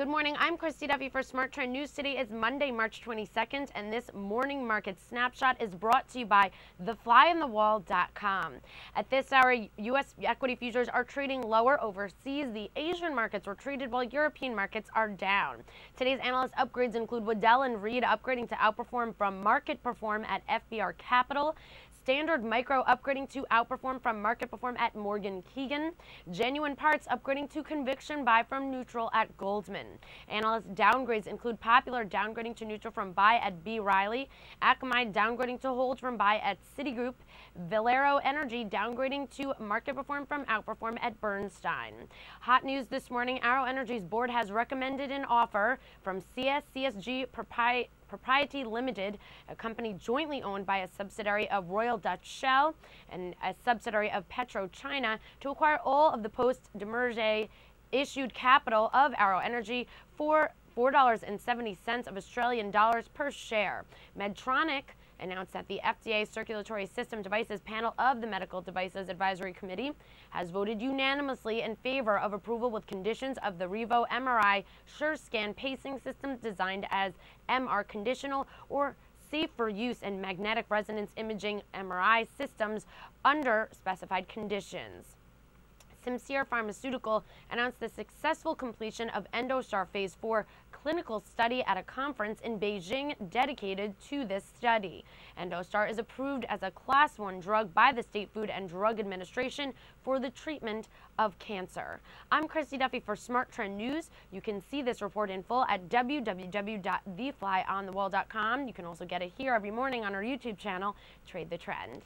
Good morning. I'm Christy Duffy for Smart Trend News. Today is Monday, March 22nd, and this morning market snapshot is brought to you by theflyonthewall.com. At this hour, U.S. equity futures are trading lower overseas. The Asian markets were traded while European markets are down. Today's analyst upgrades include Waddell and Reed upgrading to outperform from market perform at FBR Capital. Standard Micro upgrading to outperform from market perform at Morgan Keegan. Genuine Parts upgrading to conviction buy from neutral at Goldman. Analyst downgrades include Popular downgrading to neutral from buy at B. Riley. Akamai downgrading to hold from buy at Citigroup. Valero Energy downgrading to market perform from outperform at Bernstein. Hot news this morning, Arrow Energy's board has recommended an offer from CS CSG Proprietary Propriety Limited, a company jointly owned by a subsidiary of Royal Dutch Shell and a subsidiary of PetroChina, to acquire all of the post-demerger issued capital of Arrow Energy for $4.70 of Australian dollars per share. Medtronic announced that the FDA Circulatory System Devices panel of the Medical Devices Advisory Committee has voted unanimously in favor of approval with conditions of the Revo MRI SureScan pacing system designed as MR conditional or safe for use in magnetic resonance imaging MRI systems under specified conditions. Simcere Pharmaceutical announced the successful completion of Endostar Phase 4 clinical study at a conference in Beijing dedicated to this study. Endostar is approved as a Class 1 drug by the State Food and Drug Administration for the treatment of cancer. I'm Christy Duffy for Smart Trend News. You can see this report in full at www.theflyonthewall.com. You can also get it here every morning on our YouTube channel, Trade the Trend.